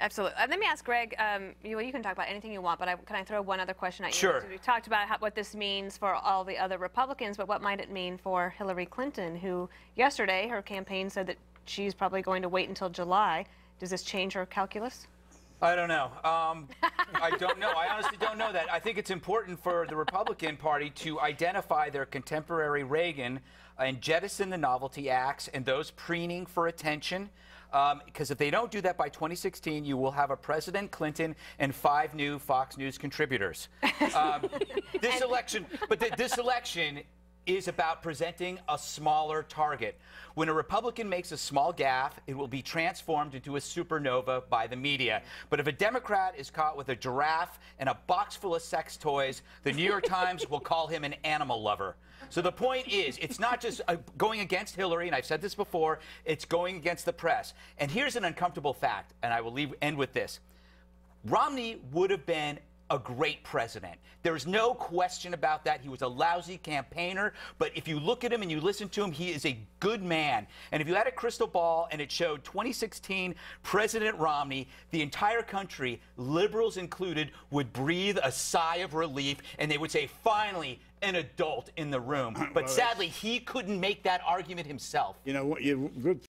Absolutely. Uh, let me ask Greg. Um, you, you can talk about anything you want, but I, can I throw one other question at you? Sure. We talked about how, what this means for all the other Republicans, but what might it mean for Hillary Clinton, who yesterday her campaign said that she's probably going to wait until July. Does this change her calculus? I don't know. Um, I don't know. I honestly don't know that. I think it's important for the Republican Party to identify their contemporary Reagan and jettison the novelty acts and those preening for attention. Because um, if they don't do that by 2016, you will have a President Clinton and five new Fox News contributors. Um, this election, but th this election is about presenting a smaller target. When a Republican makes a small gaffe, it will be transformed into a supernova by the media. But if a Democrat is caught with a giraffe and a box full of sex toys, the New York Times will call him an animal lover. So the point is, it's not just uh, going against Hillary, and I've said this before, it's going against the press. And here's an uncomfortable fact, and I will leave, end with this. Romney would have been a great president. There's no question about that. He was a lousy campaigner, but if you look at him and you listen to him, he is a good man. And if you had a crystal ball and it showed 2016 President Romney, the entire country, liberals included, would breathe a sigh of relief and they would say, finally, an adult in the room. But well, sadly, he couldn't make that argument himself. You know, what you good